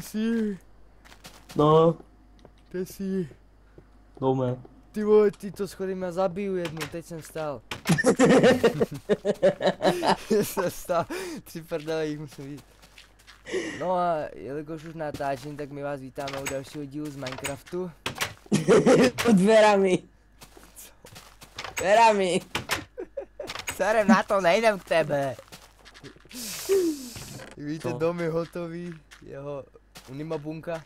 Jsi, No, kde jsi? dome. Ty vole, ty to schody mě zabiju jednu, teď jsem stál. jsem stál, tři prdele jich musím jít. No a jelikož už natáčím, tak my vás vítáme u dalšího dílu z Minecraftu. Pod dverami. Dverami. Serem, na to nejdem k tebe. Víte, Co? dom je hotový, jeho Unima bunka.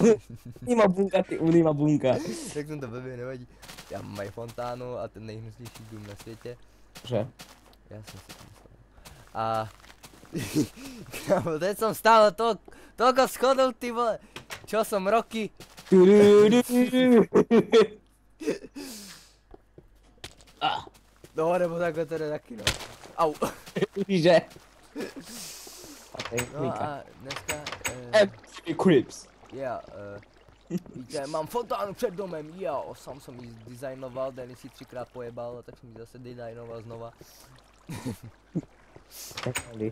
Unima bunka, ty Unima bunka. Jak jsem to blbě, nevadí. Já mám mají fontánu a ten nejhnusnější dům na světě. Že? Já jsem si to myslel. A... Kámo, teď jsem stál to, toľko schodov, ty vole. Čo som roky? No, nebo takhle to jde taky, no. Au. Že? A No a dneska... Uh, MC Crips. yeah, uh, víte, mám fontánu před domem, jo, sám jsem ji designoval, Denis si třikrát pojebal, tak jsem ji zase designoval znova.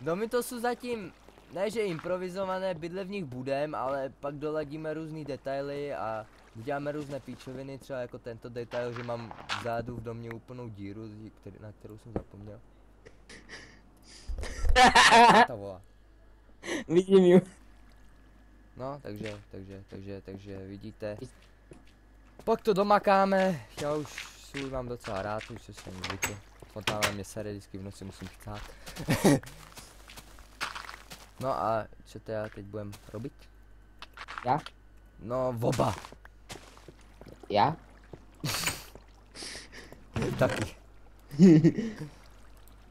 Domy to jsou zatím, ne že improvizované, bydle v nich budem, ale pak doladíme různé detaily a uděláme různé píčoviny, třeba jako tento detail, že mám vzadu v domě úplnou díru, který, na kterou jsem zapomněl. Ta volá. Vidím ju. No, takže, takže, takže, takže vidíte. Pak to domakáme, já už svůj mám docela rád, už se jsem zvykl. Fontána mě sere, vždycky v noci musím chcát. no a co teda teď budem robit? Já? No, oba. Já? Taky.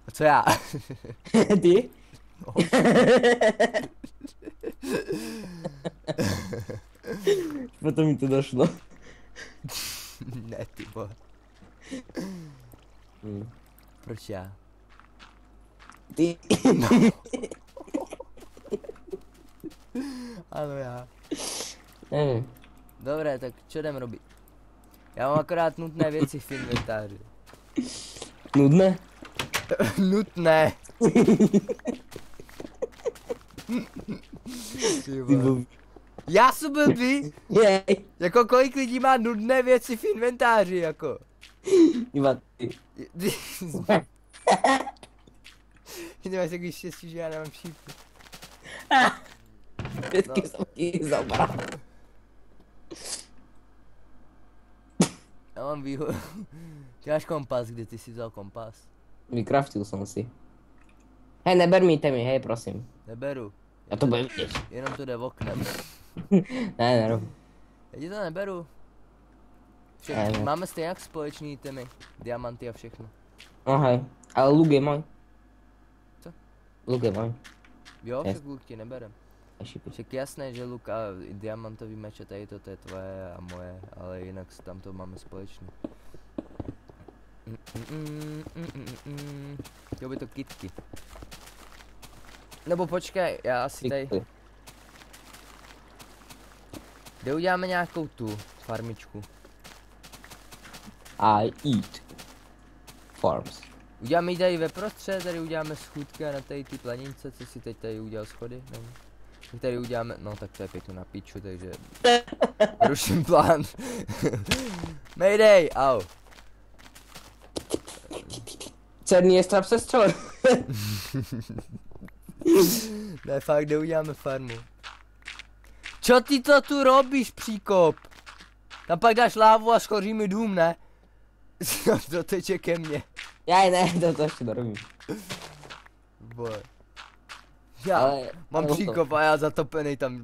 A co já? Ty? No. Potom mi to došlo. ne, ty vole. Hm. Proč já? Ty? Ano, já. Nevím. Dobré, tak čo jdem robit? Já mám akorát nutné věci v inventáři. Nudné? Nutné. Já jsem blbý, Jej. jako kolik lidí má nudné věci v inventáři, jako. Iba ty. Ty ty máš takový štěstí, že já nemám šípy. Vždycky No. jsem ti zabral. Já mám výhodu. Ty máš kompas, kde ty si vzal kompas? Vykraftil jsem si. Hej, neber mi mi, hej, prosím. Neberu, Já to budu vidět. jenom to jde v oknem. Ne, nerob. Já ti to neberu. Však Ne, ne. máme stejně jak společný temy, diamanty a všechno. No hej, ale luk je můj. Co? Luk je můj. Jo, však luk ti neberem. A šipy. Však jasné, že luk a diamantový meč a tady to, to je tvoje a moje, ale jinak tam to máme společný. Mm, mm, mm, mm, mm, mm. Jo by to kitky. Nebo počkej, já asi tady, kde uděláme nějakou tu farmičku. I eat. Farms. Uděláme ji tady ve prostřed, tady uděláme schůdky a na tady ty planince, co si teď tady udělal schody, nevím. Tak tady uděláme, no tak to je pěkně na piču, takže ruším plán. Mayday, au. Černý je strap se střel. Ne, fakt, kde uděláme farmu? Čo ty to tu robíš, příkop? Tam pak dáš lávu a schoří mi dům, ne? to teče ke mně. Já ne, to to ještě dorobím. Boje. Já Ale, mám ale příkop a já zatopený tam.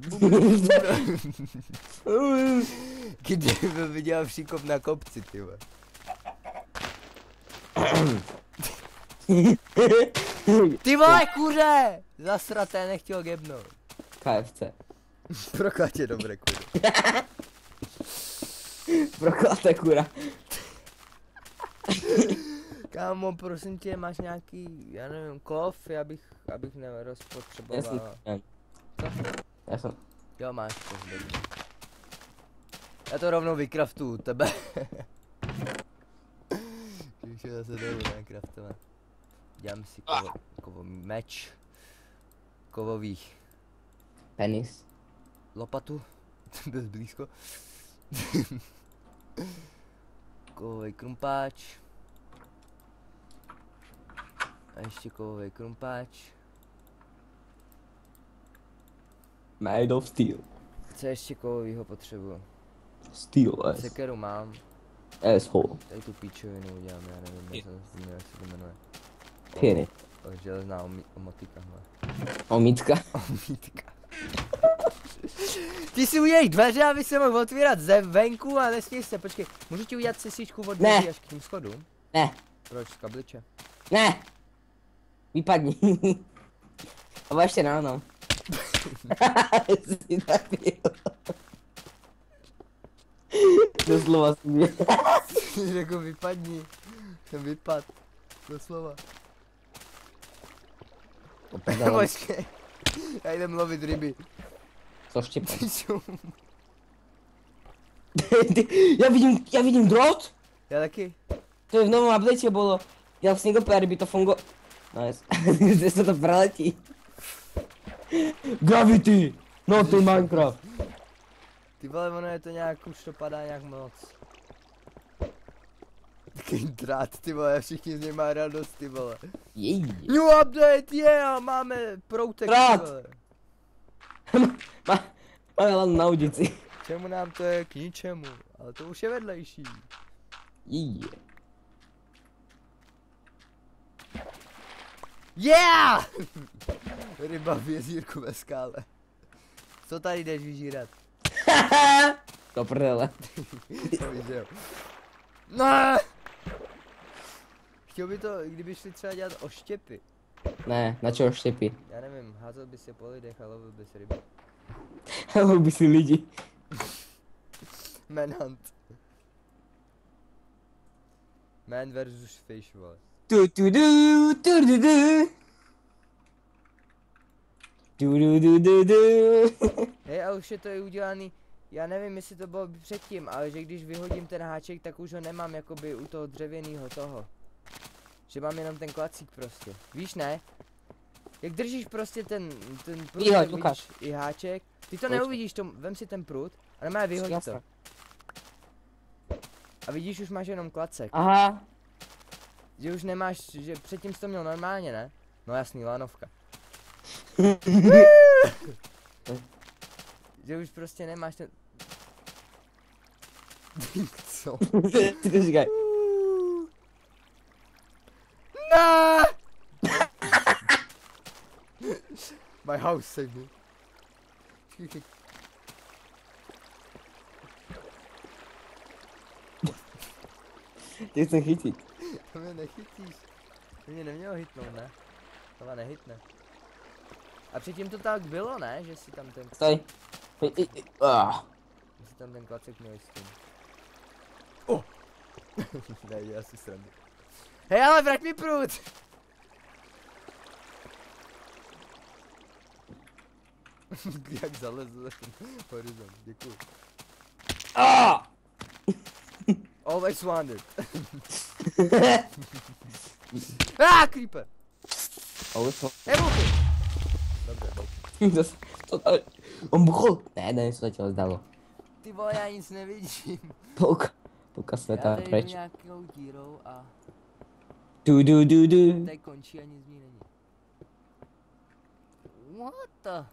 Kdy by viděl příkop na kopci, ty. Ty vole, kuře! Zasraté, nechtěl gebnout. KFC. Proklatě dobré, kuře. Proklaté kura. Kámo, prosím tě, máš nějaký, já nevím, kov, abych, abych Já jsem, nerozpotřeboval. já, Co? já jsem, Jo, máš to, dobrý. Já to rovnou vykraftu u tebe. Už je zase dolů Minecraftové. Dělám si kovo, kovo, meč. Kovových. Penis. Lopatu. Byl blízko. Kovový krumpáč. A ještě kovový krumpáč. Made of steel. Co ještě kovovýho potřebuju? Steel as. Sekeru mám. Asshole. Tady tu píčovinu udělám, já nevím, jak se, jak se to jmenuje. Piny. O, železná omi- omotika, hele. Omítka. Omítka. Ty si udělej dveře, aby se mohl otvírat ze venku a nesmí se, počkej, můžu ti udělat cestičku od dveří až k tím schodům? Ne. Proč, z kabliče? Ne. Vypadni. A ještě ráno. Jsi nabil. Doslova si mě. Řekl vypadni, jsem vypad, doslova. Počkej, já jdem lovit ryby. Co? Piču. já vidím, já vidím drot. Já taky. To je v novom update bolo. Ja v single player by to Nice. Zde sa to preletí. Gravity! No to je Minecraft. Ty vole, ono je to nějak, už to padá nějak moc. Drát, ty vole, všichni z něj má radost, ty vole. Jej. New update, yeah, máme proutek, Drát. ty máme len na ulici. Čemu nám to je k ničemu, ale to už je vedlejší. Jej. Yeah! Ryba v jezírku ve skále. Co tady jdeš vyžírat? Do prdele. To víš, jo. No! Chtěl by to, kdyby šli třeba dělat oštěpy. Ne, na čo štěpí? Já nevím, házel by se po lidech a lovil by se ryby. Hello by si lidi. Manhunt. Man versus fish, vole. Tu tu du, tu du du. Du du du du du. Hej, a už je to i udělaný, já nevím, jestli to bylo předtím, ale že když vyhodím ten háček, tak už ho nemám jakoby u toho dřevěného toho. Že mám jenom ten klacík prostě. Víš ne? Jak držíš prostě ten, ten prut, ukaž. vidíš i háček. Ty to Počkej. neuvidíš, to, vem si ten prut a nemá vyhoď to. A vidíš, už máš jenom klacek. Aha. Že už nemáš, že předtím jsi to měl normálně, ne? No jasný, lanovka. že už prostě nemáš ten... Co? Ty to říkaj. No! My house saved me. Ty chcem chytit. To mě nechytíš. To mě nemělo hitnout, ne? To mě nehytne. A předtím to tak bylo, ne? Že si tam ten, Stoj. Ah. že si tam ten klacek měl s tím. Oh! ne, já si srandu. Hej, ale vrať mi prut! Jak zalezl ten horizont, děkuju. Ah! Always wanted. ah, creeper! Ale co? Nebuchy! Dobře, dobře. Zas- Co tady? On buchl. Ne, ne, co zatiaľ zdalo. Ty vole, já nic nevidím. Polka. Polka Já sveta tady jdu preč. nějakou dírou a Du du du du. tady končí a nic z ní není. What the?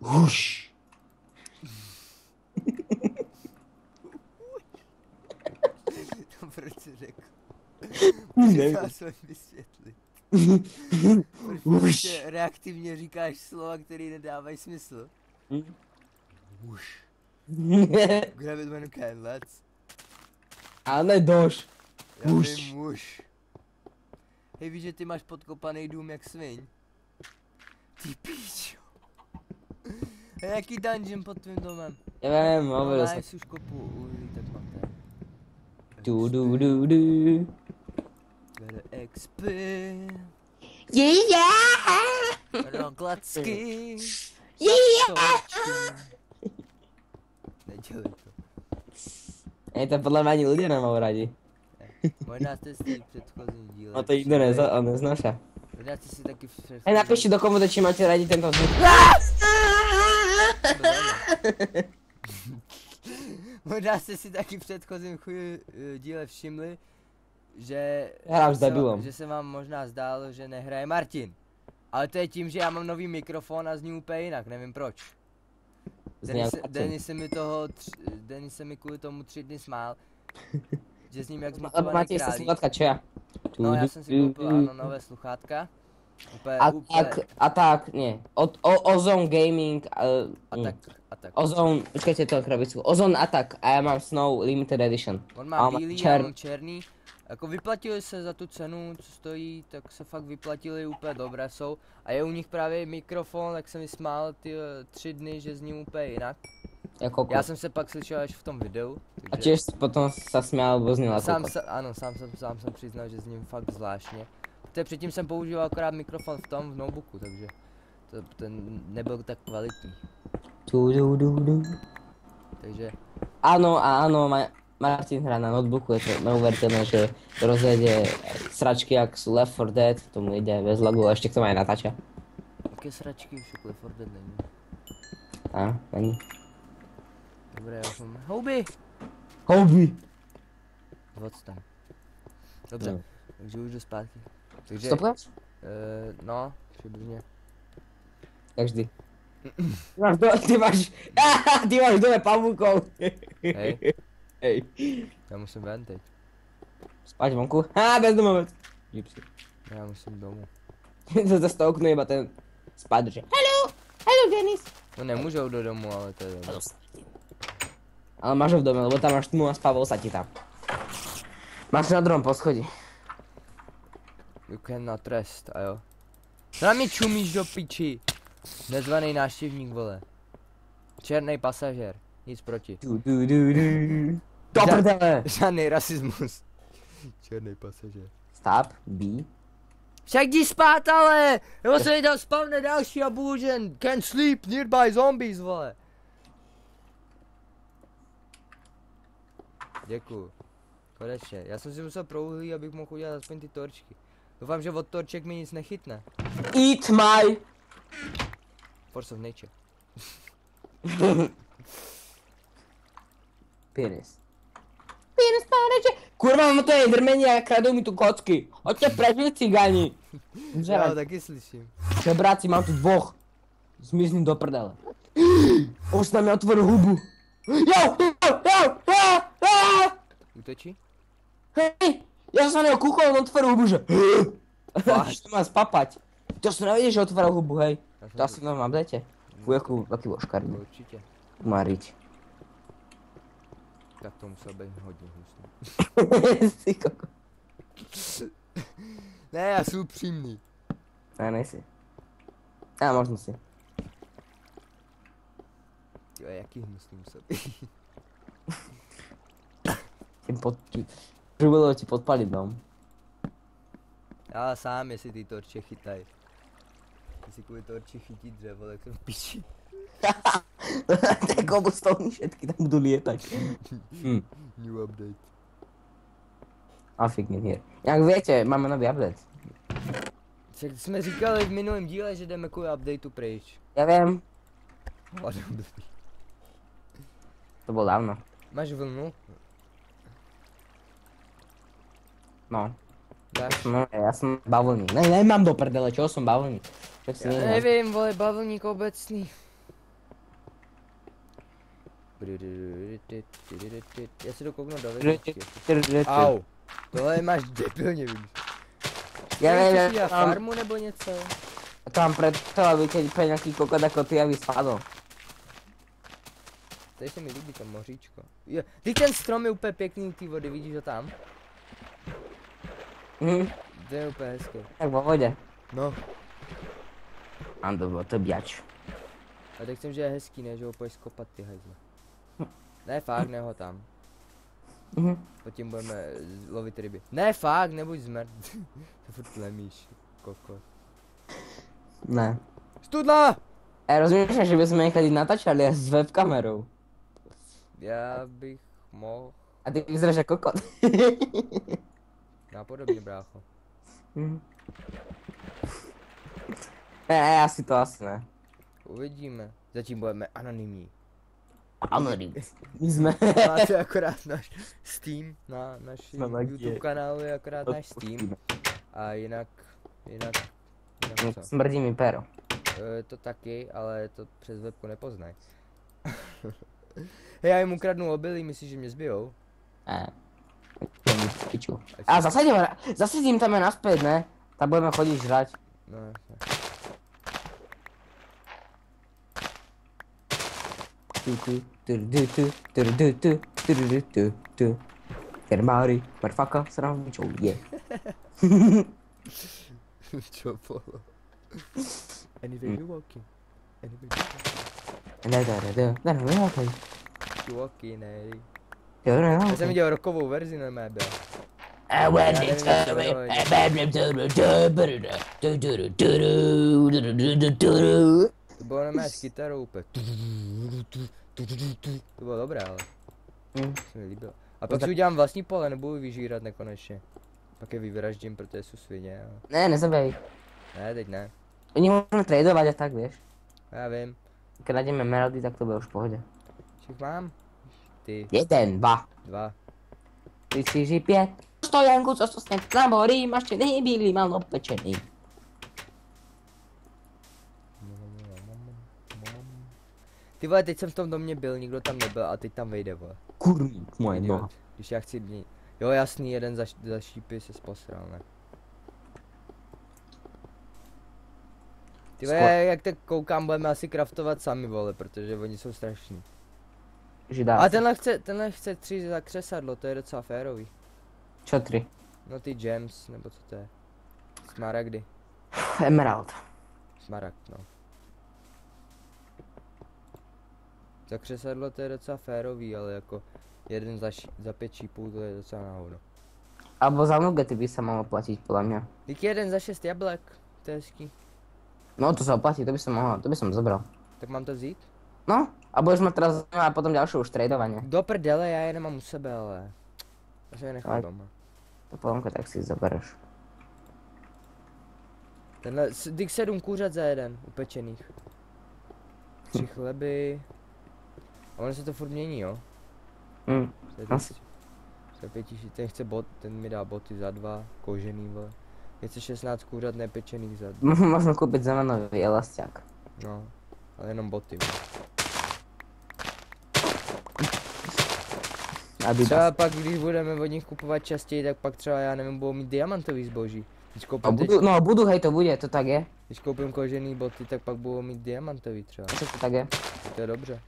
Huš. To proč jsi řekl? Já se vysvětlit. Už. prostě reaktivně říkáš slova, které nedávají smysl? Už. Grab it when you can, let's. Ale doš. Já Už. vím, už. Hej, víš, že ty máš podkopaný dům jak sviň? Ty píčo. Hej, jaký dungeon pod tvým domem? Viem, No, hovoril som. nice, už kopu uhlí, tak mám. Du du du du. XP, Yeah! roklacky, Yeah! Nedělej to. Ej, to podľa mňa ani ľudia nemajú radi. Možná jste si v předchozím díle. No to nikdo neza, a neznáša. Možná jste si taky v předchozím... Hej, napište do komentu, či máte rádi tento zvuk. Možná jste si taky v předchozím chuji eh, díle všimli, že... Hrám s se- debilem. Že se vám možná zdálo, že nehraje Martin. Ale to je tím, že já mám nový mikrofon a zní úplně jinak, nevím proč. Denis, se mi toho, tři, Denis se mi kvůli tomu tři dny smál. že s ním jak zmutovaný máte jistě králík. sluchatka, čo ja? No já jsem si koupil ano nové sluchátka. Úplně, A úplně, tak, a tak, nie. O, o, Ozone Gaming, uh, a tak, a tak. Ozone, počkajte to krabicu. Ozone Attack a já mám Snow Limited Edition. On a má má bílý, čer- já mám černý. Jako vyplatili se za tu cenu, co stojí, tak se fakt vyplatili, úplně dobré jsou. A je u nich právě mikrofon, tak se mi smál ty eh, tři dny, že zní úplně jinak. Jako Já jsem se pak slyšel až v tom videu. A Takže tiež potom sa smial, bo znila sám, se, ano, sám jsem, sám jsem přiznal, že zním fakt zvláštně. Protože předtím jsem používal akorát mikrofon v tom, v notebooku, takže to, ten nebyl tak kvalitní. Tu, du, du, du. Takže Áno, a áno, ma, Martin hrá na notebooku, je to neuveriteľné, že rozjede sračky, jak sú Left 4 Dead, tomu ide bez logu, a ešte k tomu aj natáča. jaké sračky už u Clifford Dead není. A, není. Dobré, já mám houby. Hobby! Voc tam. Dobře, No. takže už jdu zpátky. Takže, Stopuješ? eh, no, přibližně. Jak vždy. Ty máš, do, ty máš, ty máš dole pavúkov. Hej, Hej. já musím ven teď. Spať vonku? Á, bezdomovec. Gypsy. Já musím domů. to zase to okno iba ten spider, že Hello, hello Denis. No nemůžou do domu, ale to je dobré. Ale máš ho v dome, lebo tam máš tmu a spavol sa ti tam. Máš na druhom poschodí. You cannot rest, a jo. Na mě čumíš do piči? Nezvaný návštěvník, vole. Černý pasažér. Nic proti. Du, du, du, du. Do prdele. Žádný rasismus. Černý pasažér. Stop, B. Však jdi spát, ale! Nebo se mi tam spavne další a bůžen. Can't sleep nearby zombies, vole. Děkuju. Konečně. Já jsem si musel prouhlí, abych mohl udělat aspoň ty torčky. Doufám, že od torček mi nic nechytne. Eat my. Force of nature. Penis. Kurva, no to je drmení a kradou mi tu kocky. Hoďte preč, cigáni. Já taky slyším. Žebráci, mám tu dvoch. Zmizním do prdele. Už na mě otvoril hubu. Jo, jo, jo, jo, jo. Útočí? Hej, som sa na neho kúchol, on otvoril hubu, že... Fakt? Čo má spapať? To som nevedel, že otvoril hubu, hej. Já jsem To asi v novom update. Fuj, jaký, jaký voškarný. Určitě. Mariť. Tak to musel být hodně hustý. Ne, já jsem upřímný. Ne, nejsi. A možno si. Jo, jaký hnusný musel být. Tým pod... Přibudilo ti podpaliť dom. Já sám, jestli ty torče chytají. Jestli kvůli torči chytí dřevo, tak jsem v piči. Tie cobblestone všetky tam budú lietať. Hm. New update. A fignin here. Jak viete, máme nový update. Však jsme říkali v minulém díle, že jdeme kvůli updateu pryč. Ja viem, Hovado blbý. to bolo dávno. Máš vlnu? No. Dáš? no ja som bavlný. Ne, nemám do prdele, čo som bavlný. Čo si Já neviem. nevím, vole, bavlník obecný. Já si jdu kouknout do vidíčky. Au. Tohle máš debilně, Chceš ja jít na tam, farmu nebo něco? tam preto, aby keď pre nejaký kokot ako ty, aby spadol. Tady se mi líbí to moříčko. Jo, ty ten strom je úplně pěkný, ty vody, vidíš ho tam? Mhm, To je úplně hezký. tak vo vode. No, Mám do to biač. a tak jsem, že je hezký, ne, že ho pojď skopat ty hajzle. Ne, fakt, ne ho tam. Mhm. Potom budeme lovit ryby. Ne, fakt, nebuď zmrt. to furt lemíš, koko. Ne. Studla! A rozmýšľam, že by sme niekedy natáčali aj s webkamerou. Já bych mohl... A ty vyzeráš ako kokot. Nápodobně, brácho. Hm. Ne, asi to asi ne. Uvidíme. Zatím budeme anonymní. Ano, my jsme. Máte akorát náš Steam na našem na YouTube kanálu je akorát náš Steam. A jinak, jinak, jinak co? Smrdí mi pero. E, to taky, ale to přes webku nepoznají. Hej, já jim ukradnu obilí, myslíš, že mě zbijou? Ne. Piču. A zasadíme, zasadím tam je naspäť, ne? Tam budeme chodit žrať. No, jasně. Herbáry, parfaka, srám, čou, je. Čo polo. Anyway you walking. Anyway you walking. Ne, ne, ne, ne, ne, ne, ne, You walking, ne. Jo, ne, ne. Já jsem viděl rokovou verzi, ne, mé byla. I went it's over, I went it's over, To bylo na s kytarou úplně do, do, do, do. To bylo s. To dobré, ale Hm. se mi líbilo. A pak si udělám vlastní pole, nebudu vyžírat nekonečně. Pak je vyvraždím, protože jsou svině. Ale... Ne, nezabej. Ne, teď ne. Oni můžeme tradovat a tak, víš. Já vím. Když najdeme melody, tak to bude už v pohodě. Všech mám? Ty, Jeden, dva, dva. tři, čtyři, pět. Stojanku, co to sněd naborí, máš nejbílý, mal opečený. Ty vole, teď jsem v tom domě byl, nikdo tam nebyl a teď tam vejde, vole. Kurník, moje noha. Idiot. Když já chci dní. Jo, jasný, jeden za, za šípy se posral, ne? Ty vole, Skoro. jak tak koukám, budeme asi kraftovat sami, vole, protože oni jsou strašní. Židá. A tenhle chce, tenhle chce tři za křesadlo, to je docela férový. Čo tři? No ty gems, nebo co to je? Smaragdy. Emerald. Smaragd, no. Za křesadlo to je docela férový, ale jako jeden za, ší, za pět šípů to je docela náhoda. Abo za nugety by se malo platit, podle mě. Díky jeden za šest jablek, to je hezký. No to se oplatí, to by som mohol, to by som zobral. Tak mám to vzít? No, a budeš mať teraz a potom ďalšie už tradovanie. Do prdele, já je nemám u sebe, ale... Já se je nechám Ale- doma. To polemka tak si zobereš. Tenhle, dík sedm kůřat za jeden, upečených. Tři chleby. A ono se to furt mění, jo? Hm, To je Asi. Za pěti, ten chce bot, ten mi dá boty za dva, kožený, vole. Chce 16 kůřat nepečených za dva. možno kúpiť zelenový elastiak. No, ale jenom boty, vole. Aby Třeba pak, když budeme od nich kupovat častěji, tak pak třeba, já nevím, budou mít diamantový zboží. Když A koupím, teď, no budú, hej, to bude, to tak je. když koupím kožený boty, tak pak budou mít diamantový třeba. To, to tak je. To je dobře.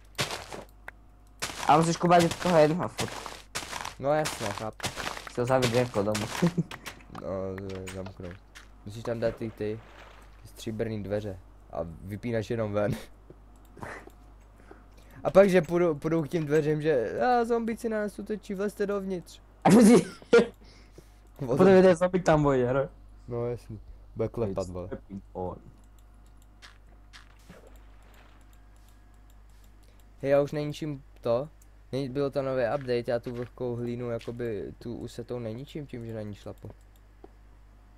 A musíš od toho jednoho furt. No jasně, chápu. Ho zavřít dřevko domů. No, zamknout. Musíš tam dát ty, ty, stříbrný dveře a vypínaš jenom ven. A pak, že půjdou, půjdou k těm dveřím, že a zombici na nás útočí, vlezte dovnitř. A si... Potom- co by tam bude, no. No jasný. Bude klepat, vole. Hej, já už neníčím to. Nej, byl to nový update, já tu vlhkou hlínu, jakoby tu usetou neníčím tím, že na ní šlapu.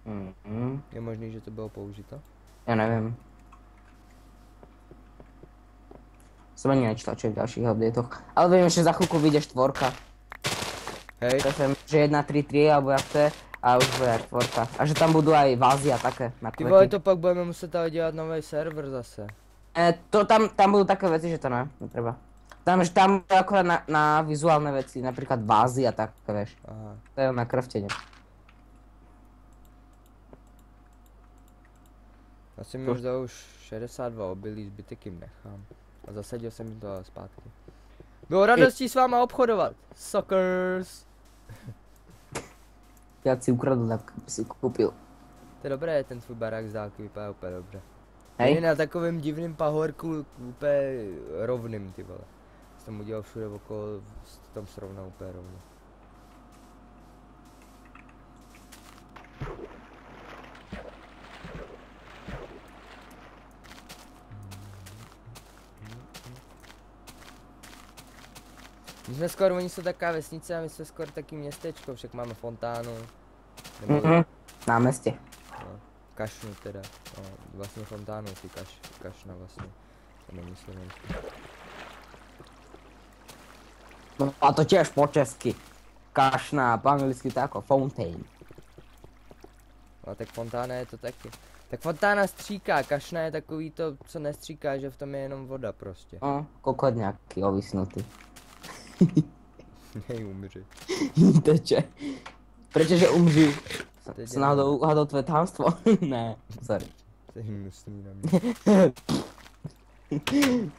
Mm, Je možný, že to bylo použito? ja neviem. Som ani je v ďalších updatech. Ale viem, že za chvíľku vyjde štvorka. Hej, Trefem, že 1, 3, 3, alebo jak to je. A už bude aj štvorka. A že tam budú aj vázy a také na ty vole, to pak budeme muset ale dělat nový server zase. E, to tam, tam budú také veci, že to ne, netreba. Tam, že tam bude akorát na, na vizuálne veci, napríklad vázy a tak, vieš. Aha. To je na kraftenie. Já jsem už dal už 62 obilí, zbytek jim nechám. A zasadil jsem jim to zpátky. Bylo radostí s váma obchodovat. Suckers. Ja si ukradl, tak by si kúpil. To je dobré, ten tvůj barák z dálky vypadá úplně dobře. Hej? Je na takovém divném pahorku úplně rovným, ty vole. Jsem udělal všude okolo, tam srovnal úplně rovně. My jsme skoro, oni jsou taková vesnice a my jsme skoro taky městečko, však máme fontánu. Nebo Mhm. Náměstí. no, kašnu teda. No, vlastně fontánu ty kaš, kašna vlastně. To není. No a to těž po česky. Kašná, po anglicky to jako fountain. No tak fontána je to taky. Tak fontána stříká, kašna je takový to, co nestříká, že v tom je jenom voda prostě. No, kokot nějaký ovisnutý. Nej umři. Teče. Protože umři. Je- náhodou uhadl tvé tajemstvo? ne, sorry. To je hnusný na mě.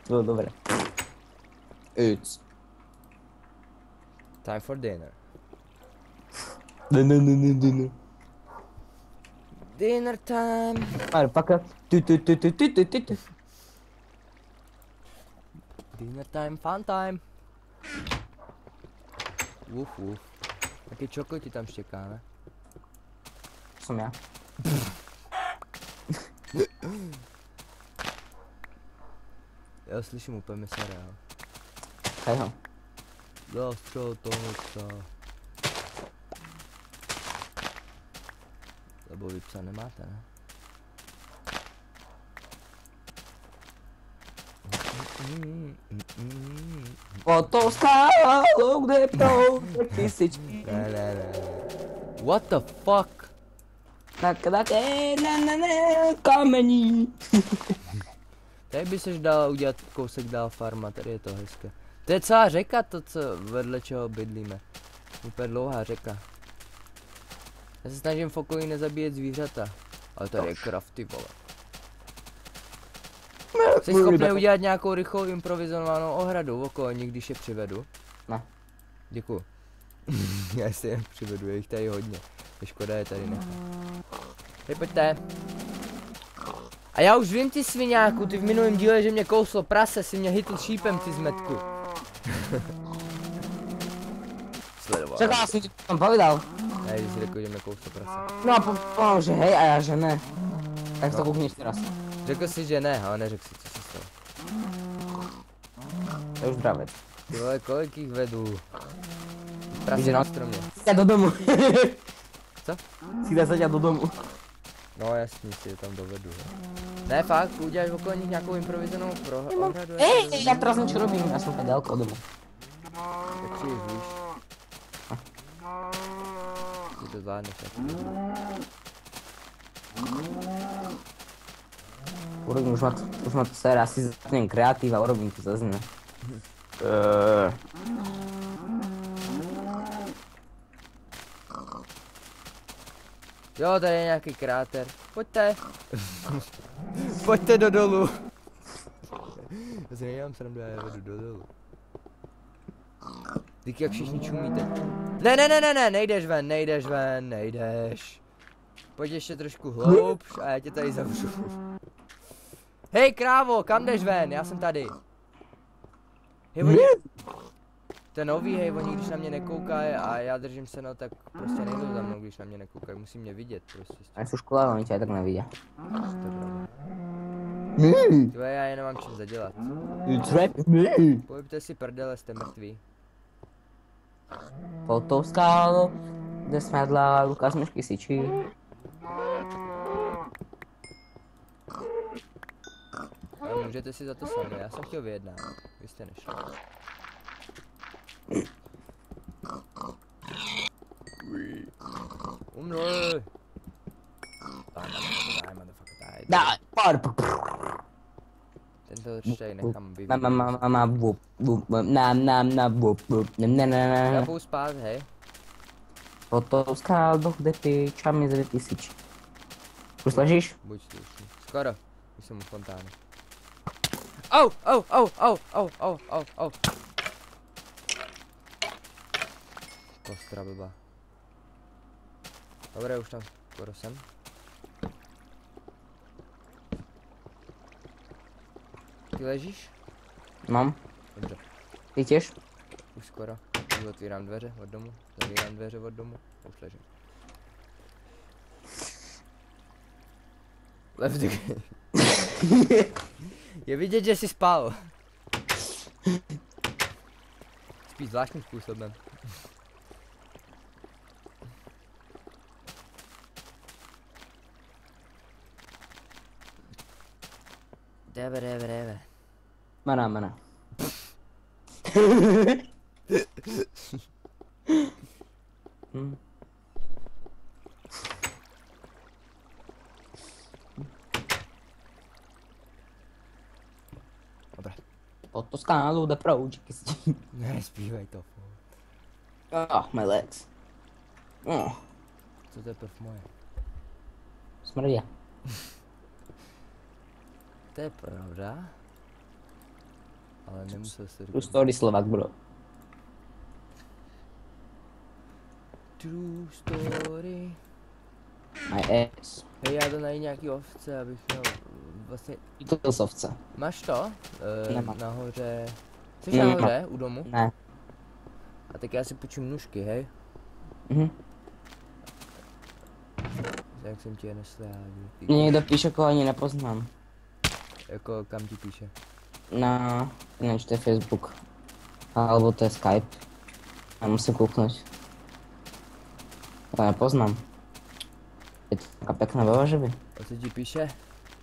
To bylo dobré. It's. Time for dinner. Ne, ne, ne, ne, ne, ne. Dinner time. Motherfucker. Tu, tu, tu, tu, tu, tu, tu, tu. Dinner time, fun time. Uf, uf. Taky čoko ti tam štěká, ne? To jsem já. Já slyším úplně misera, jo. Kaj ho. Zastřel toho psa. Lebo vy psa nemáte, ne? Po to skálo, kde ptou písičky. Ne, ne, ne. What the fuck? Tak, tak, eh, ne, ne, ne, kamení. Tady by seš dal udělat kousek dál farma, tady je to hezké. To je celá řeka, to co vedle čeho bydlíme. Úplně dlouhá řeka. Já se snažím v okolí nezabíjet zvířata. Ale tady je crafty, vole. Jsi schopný udělat nějakou rychlou improvizovanou ohradu okolo nich, když je přivedu? Ne. Děkuju. Já si je přivedu, je jich tady hodně. Je škoda je tady nechat. Hej, pojďte. A já už vím ty sviňáku, ty v minulém díle, že mě kouslo prase, si mě hitl šípem ty zmetku. Sledoval. Čekal jsem ti to tam povedal. Ne, když jsi řekl, že mě kouslo prase. No a povedal, že hej a já že ne. Tak to koukni ještě raz. Řekl jsi, že ne, ale neřekl si, co se stalo. To je už bravec. Ty vole, kolik jich vedu? Prase na no. stromě. Jde do domu. Co? Jde se do domu. No jasně si je tam dovedu. jo. Ne, fakt, uděláš okolo nich nějakou improvizovanou pro ohradu. Ej, já teraz něco robím, já jsem tady daleko od domu. Tak přijdeš víš. Ty to zvládneš, jak Urobím, už ma to, už ma to séria, asi zapnem kreatív a urobím to zase ne. Uh, Jo, tady je nějaký kráter. Pojďte. Pojďte do dolu. Já si nedělám srandu, já je vedu do dolu. Díky jak všichni čumíte. Ne, ne, ne, ne, ne, nejdeš ven, nejdeš ven, nejdeš. Pojď ještě trošku hloubš a já tě tady zavřu. Hej krávo, kam jdeš ven? Já jsem tady. Hej. To je nový, hej, oni když na mě nekoukají a já držím se, no tak prostě nejdou za mnou, když na mě nekoukají, musí mě vidět prostě. a jsou škola, oni tě tak nevidí. To je pravda. Tyhle, já je nemám čím zadělat. Trap me. Pojďte si prdele, jste mrtví. Po tou skálu, kde smedla Lukas myšky syčí. Ale můžete si za to sami, já jsem chtěl vyjednávat. Vy jste nešli. Umřel! Die, motherfucker, die, motherfucker, die. Dá, par, Tento ještě nechám vyvíjet. Mama, mama, mama, vup, vup, nám, nám, na, vup, vup, ne, ne, ne, Já ne. půjdu spát, hej. Po tou skálu, kde pičami z vytysič. Už ležíš? Buď slušný. Skoro. Už jsem u fontány. Au, au, au, au, au, au, au, au. Kostra blbá. Dobré, už tam skoro jsem. Ty ležíš? Mám. Dobře, Ty těž? už skoro. Už otvírám dveře od domu, zavírám dveře od domu už ležím. Left. Je vidět, že jsi spal. Spíš zvláštním způsobem. Debe, debe, debe. Mana, mana. Hm. Dobre. Pod to skálu jde prouč. Nespívej to. furt. Oh, my legs. Oh, Co to je prv moje? smrdě. To je pravda. Ale nemusel se True story Slovak, bro. True story. My ass. Hej, já jdu najít nějaký ovce, abych měl vlastně... Beatlesovce. Máš to? E, Nemám. nahoře... Jsi Nemám. nahoře, u domu? Ne. A tak já si půjčím nůžky, hej? Mhm. Jak jsem nesl já, někdo píše, koho ani nepoznám. Jako kam ti píše? Na, či to je Facebook. Alebo to je Skype. Já musím kouknout. Já nepoznám. Je to taká pěkná baba, že by. A co ti píše?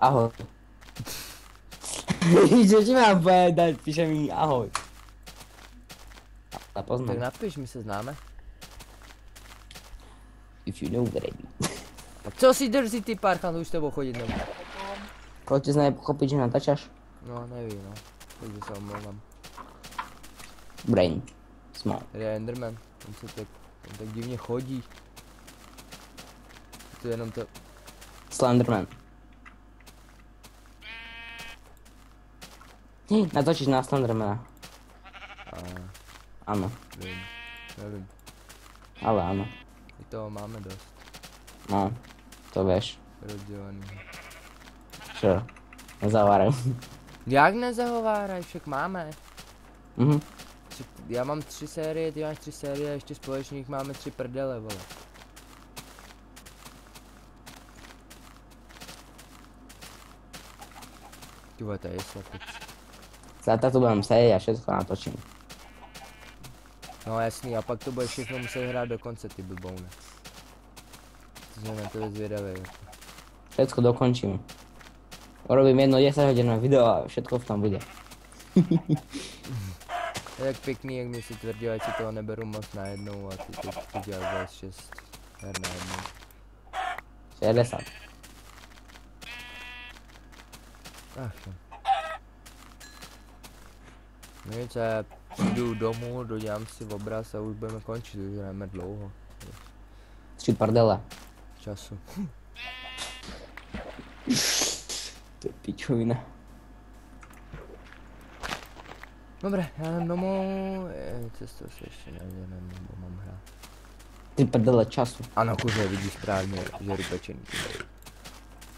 Ahoj. Že ti mám povedať, píše mi ahoj. Tak Nepoznám. napiš, my se známe. If you know baby. Tak co si drží ty parchan, už s tebou chodit nemůžu. Koho ti znají pochopit, že natáčaš? No, nevím, no. Takže se omlouvám. Brain. Small. Tady je Enderman, on se tak, on tak divně chodí. To je jenom to, Slenderman. Natočíš na Slendermana. a Ano, vím, nevím. ale ano. My toho máme dost, No, to víš. rozdělaný. Sure. Nezavaraj. Jak nezahováraj, však máme. Mhm. Tři, já mám tři série, ty máš tři série a ještě společných máme tři prdele, vole. Ty vole, to je svatý. Zajtra to budeme sedět a všechno natočím. No jasný, a pak to bude všechno muset hrát do konce, ty blboune. To jsem na tebe zvědavý. Všetko dokončím. Urobím jedno 10 hodinové video a všetko v tom bude. Je tak pěkný, jak mi si tvrdil, ať si toho neberu moc najednou a ty teď děláš 26 her najednou. 60. Ach jo. No nic, já přijdu domů, dodělám si obraz a už budeme končit, už hrajeme dlouho. Tři prdele. Času. To je pičovina. Dobré, já jdem domů, cestou se ještě nevědem, nebo mám hrát. Ty prdele času. Ano, kuře, vidíš správně, žeru pečený.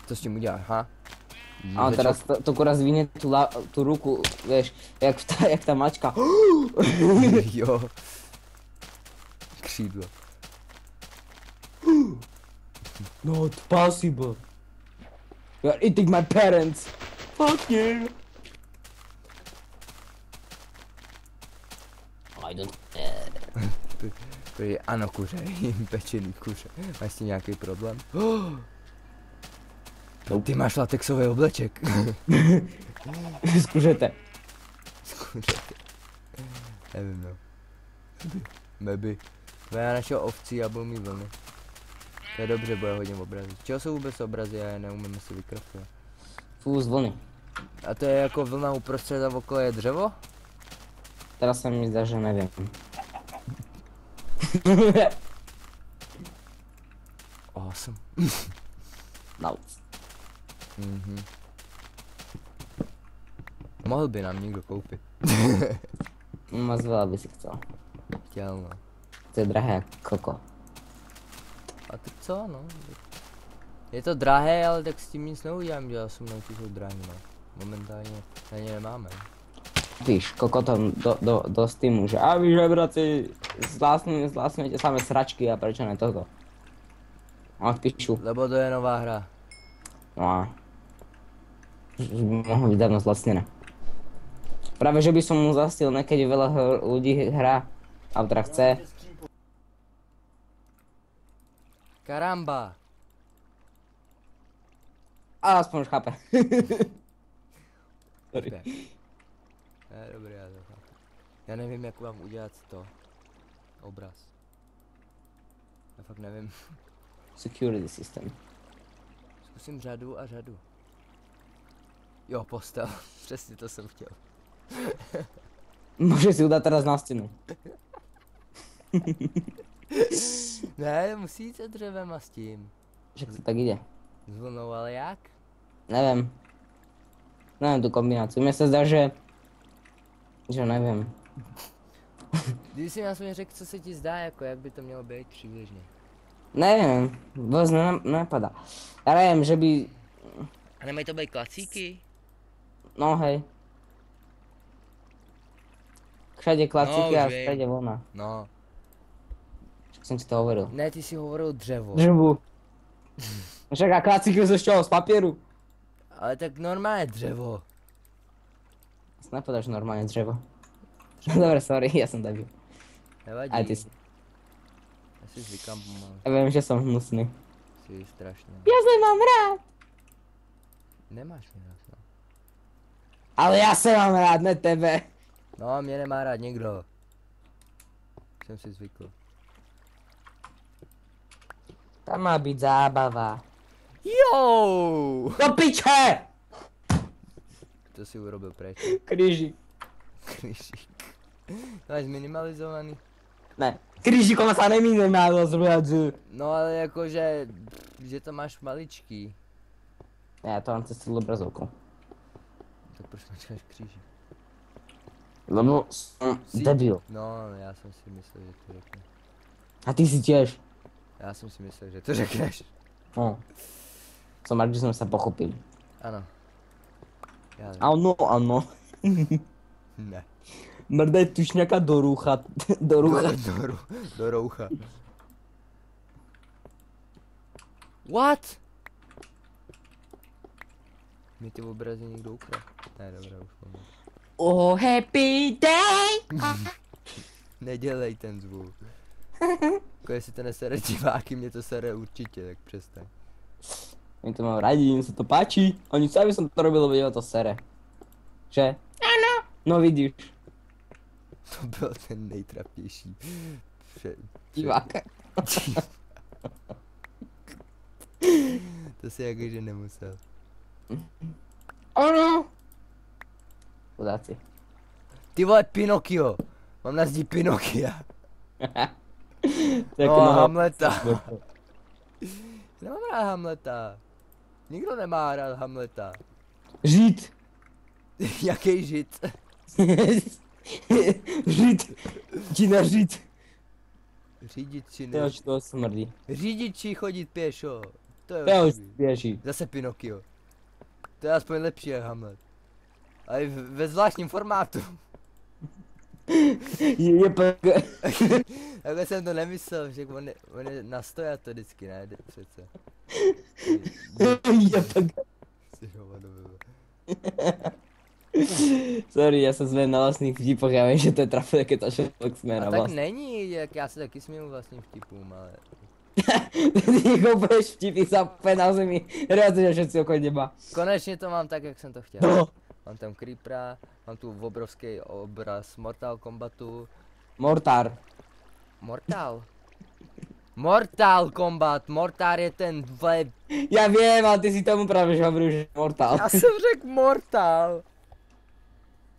Co s tím uděláš, ha? A Začal- teraz to, to kurva zvíne tu, la, tu ruku, vieš, jak ta, jak ta mačka. jo. Křídlo. Not possible. You are eating my parents. Fuck you. I don't care. Prý, ano, kuře, jim pečený kuře. Máš s tím nějaký problém? Ty máš latexový obleček. Zkušete. Kuře. Nevím, no. Maybe. To já našel ovcí a budu mít vlny. To je dobře, bude hodně obrazy. Čeho jsou vůbec obrazy, já je neumím si vykraftovat. Fú, z vlny. A to je jako vlna uprostřed a okolo je dřevo? Teraz sa mi zdá, že neviem. Awesome. no. Mhm. Mohl by nám někdo koupit. Moc by si chcel. Chtěl, no. To je drahé koko. A tak co, no? Je to drahé, ale tak s tím nic neudělám, že 18 jsou drahé, no. Momentálně na ně nemáme. Víš, kokotom do, do, do Steamu, že a víš, bratři, zlásnu, zlásnujete samé sračky a prečo ne toto? A odpíšu, Lebo to je nová hra. no a... Mohlo byť dávno zlacnené. Práve, že by som mu zastil, nekedy veľa ľudí hrá, alebo teda chce, Karamba. a aspoň už chápe. Sorry. Respekt. Je, dobrý, já to chápu. Já nevím, jak vám udělat to. Obraz. Já fakt nevím. Security system. Zkusím řadu a řadu. Jo, postel. Přesně to jsem chtěl. Může si udat teraz na stěnu. Ne, musí jít se dřevem a s tím. Však to tak jde. S vlnou, ale jak? Nevím. Nevím tu kombinaci. Mně se zdá, že... Že nevím. Kdyby si mi aspoň řekl, co se ti zdá, jako jak by to mělo být přibližně. Nevím. Vůbec ne, nenapadá. Já nevím, že by... A nemají to být klacíky? No hej. Všade klasiky No, a všade vlna. No. Jsem ti to hovoril. Ne, ty si hovoril dřevo. Drbu. Však a klasiky zo z papíru? Ale tak normálně dřevo. Asi nepodáš normálně dřevo. Dobre, sorry, ja som debil. Nevadí. Aj ty si. Já si zvykám pomalu. Ja viem, že som hnusný. Jsi strašně. Ja sa mám rád. Nemáš mě rád, no. Ale ja sa mám rád, ne tebe. No, mě nemá rád nikdo. Jsem si zvykl. Tam má byť zábava. Jo! Do piče! To si urobil preč. Krížik. Kryšík. Máš minimalizovaný? Ne. Krížikom sa neminimálno zbladzu. No ale jakože, že to máš maličký. Ja to mám celú obrazovku. Tak proč načkáš křížík? Lebo Si- debil. No, já jsem si myslel, že to řekneš. A ty si tiež. Já jsem si myslel, že to řekneš. No. Som rád, že sme sa pochopili. Ano. Já vím. Áno, áno. Ne. Mrdej tušňaka do rúcha. Do Do, rúcha. do, do roucha. What? Mi ty obrazy někdo ukradl. Ne, dobré, už mám. Oh, happy day! Nedělej ten zvuk. Jako jestli to nesere diváky, mě to sere určitě, tak přestaň. Oni to mám radi, im sa to páči. Oni chcú, aby som to robil, jeho to sere. Že? Áno. No vidíš, To byl ten nejtrapnější. Pře- divák. to si jakože nemusel. Áno. Chudáci. Ty vole, Pinokio! Mám na zdi Pinokia. Je No, Hamleta. Nemám rád Hamleta. Nikdo nemá rád Hamleta. Žid. Jaký žid? žid. Ti na žid. Řídit či To ne? je to smrdí. Řídit či chodit pěšo. To je už běží. Zase Pinokio. To je aspoň lepší jak Hamlet. Ale v- ve zvláštním formátu. Je, je pak... Takhle jsem to nemyslel, že on je, on je nastojat to vždycky, ne? Přece. je pak... Sorry, ja sa zvedem na vlastných vtipoch, ja viem, že to je trafné, keď to človek smie A na tak vlastných. není, jak já se taky směju vlastním vtipům, ale... Ty koupeš vtipy sa úplne na zemi, rád, že všetci okolo neba. Konečně to mám tak, jak jsem to chtěl. No. Mám tam Creepera, mám tu obrovský obraz Mortal Kombatu. Mortár. Mortal? Mortal Kombat, Mortar je ten vle... Ja viem, ale ty si tomu práve že hovoril, že Mortal. Já jsem řekl Mortal.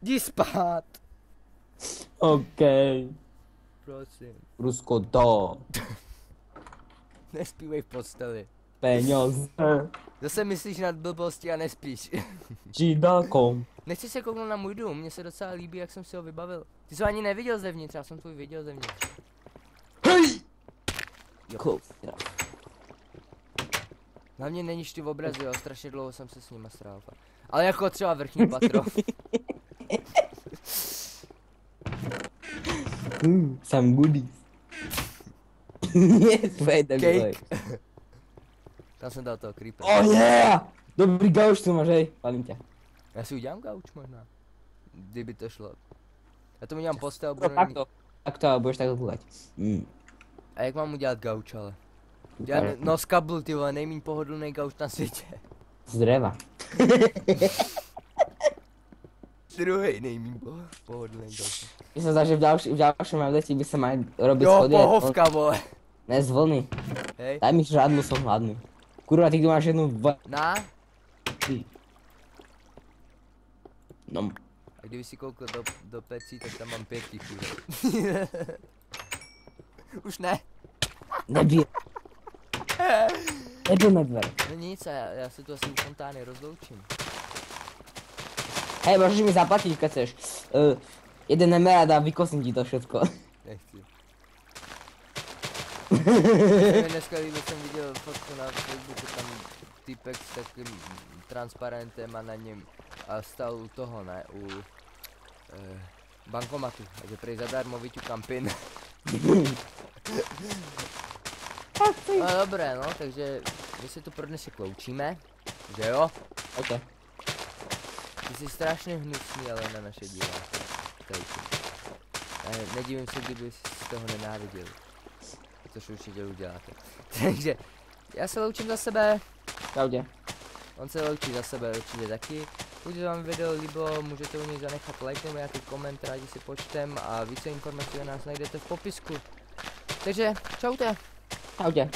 Jdi spát. OK. Prosím. Rusko do. Nespívej v posteli. Peňoz. Zase myslíš na blbosti a nespíš. Židakom. Nechci se kouknout na můj dům, mně se docela líbí, jak jsem si ho vybavil. Ty jsi ho ani neviděl zevnitř, já jsem tvůj viděl zevnitř. Hej! Jo. Cool. Hlavně neníš ty obrazy, jo, strašně dlouho jsem se s nima srál. Ale jako třeba vrchní patro. Mm, some goodies. Nie, tvoje debiloj. Cake. Tam jsem dal toho creepera. Oh yeah! Dobrý gauč tu máš, hej. Palím ťa. Já si udělám gauč možná. Kdyby to šlo. Já to udělám postel, No, budu mít... takto. Takto a budeš takto kúkať. Mm. A jak mám udělat gauč ale? Já, no z kablu ty vole, nejméně pohodlný gauč na světě. Z dreva. Druhý nejmí pohodlný další. Mně se zdá, že v, další, v dalším update by se mají robit Jo, schody. pohovka, vole. Ne z vlny. Hej, Daj mi žádnou, jsem hladný. Kurva, ty tu máš jednu v... na. No, A kdyby si koukl do, do pecí, tak tam mám pět tichů. Už ne. nebyl. Nebyl medvěd. No nic, a já, já se tu asi u fontány rozloučím. Hej, můžeš mi zaplatit, keď chceš. Uh, jeden emerald a vykosím ti to všetko. Nechci. Dneska líbilo, jsem viděl fotku na Facebooku, tam týpek s takým transparentem a na něm a stal u toho, ne, u eh, bankomatu, takže prý zadarmo vyťukám pin. no dobré, no, takže my se tu pro dnešek loučíme, že jo? ok. Ty jsi strašně hnusný, ale na naše. Takže. Eh, nedivím se, kdyby z toho nenáviděl. Což určitě uděláte. Takže, já se loučím za sebe, Čaute. on se loučí za sebe určitě taky. Pokud se vám video líbilo, můžete u něj zanechat like nebo nějaký koment, rádi si počtem a více informací o nás najdete v popisku. Takže, čaute. Čaute.